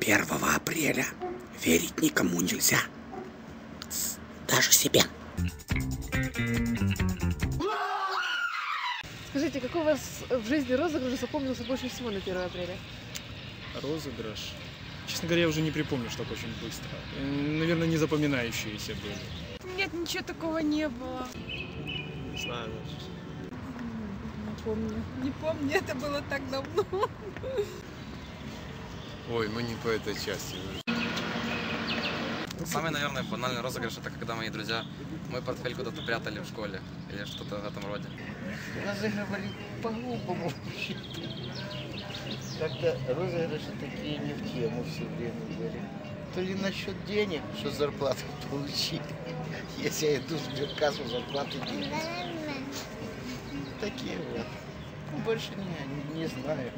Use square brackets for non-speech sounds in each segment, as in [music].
1 апреля верить никому нельзя. Даже себе. Скажите, какой у вас в жизни розыгрыш запомнился больше всего на 1 апреля? Розыгрыш. Честно говоря, я уже не припомню, что очень быстро. М, Наверное, не запоминающиеся были. Нет, ничего такого не было. Не знаю. Не помню. Не помню, это было так давно. Ой, мы не по этой части. Самый, наверное, банальный розыгрыш это когда мои друзья мой портфель куда-то прятали в школе или что-то в этом роде. разыгрывали по-глупому вообще. Как-то розыгрыши такие не в тему все время были. То ли насчет денег, что зарплату [laughs] получить. Если я иду в сберкассу, зарплаты денег. Такие вот. Ну, Больше не, не знаю.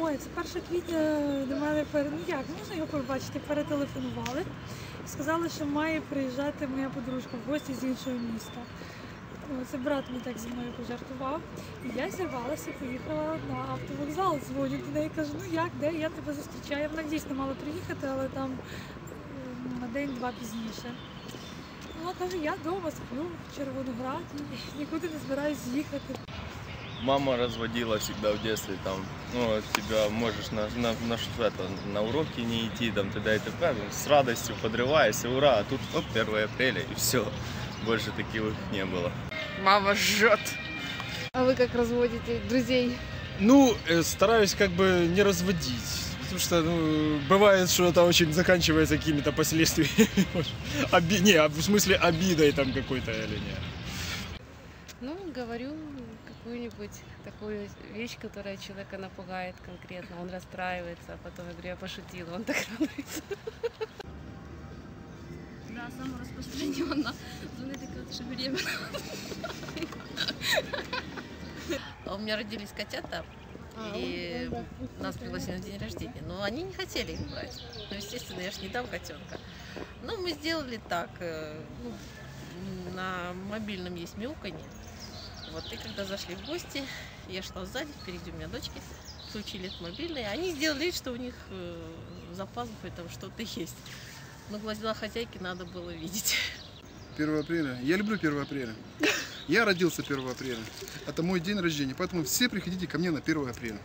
Ой, це 1 квітня до мене пере... ну як, можна його побачити, перетелефонували. Сказали, що має приїжджати моя подружка в гості з іншого міста. Це брат мій так зі мною пожартував. І я зірвалася, поїхала на автовокзал. Дзвоню до неї, кажу, ну як, де я тебе зустрічаю. Вона дійсно мала приїхати, але там е, на день-два пізніше. Вона каже, я вдома сплю в Червонограді, нікуди не збираюсь їхати. Мама разводила всегда в детстве, там, ну, тебя можешь на, на, на, что это, на уроки не идти, там, т.д. и т.п. Ну, С радостью подрываешься, ура, а тут оп, 1 апреля, и все. Больше таких не было. Мама жжет. А вы как разводите друзей? Ну, э, стараюсь как бы не разводить. Потому что, ну, бывает, что это очень заканчивается какими-то последствиями. [laughs] Оби... Не, а в смысле обидой там какой-то или нет. Ну, говорю какую-нибудь такую вещь, которая человека напугает конкретно. Он расстраивается, а потом я говорю, я пошутила, он так радуется. Да, саме розпространена. Дзвонити казати, що беременна. А У меня родились котята, и нас пригласили на день рождения. Но они не хотели их брать. Ну, естественно, я же не дам котенка. Ну, мы сделали так. э, ну, на мобильном есть мяуканье. Вот, и когда зашли в гости, я шла сзади, впереди у меня дочки, включили этот мобильный, они сделали вид, что у них э, за пазухой там что-то [laughs] есть. Но глаза хозяйки надо было видеть. 1 апреля. Я люблю 1 апреля. [laughs] Я родился 1 апреля. Это мой день рождения, поэтому все приходите ко мне на 1 апреля.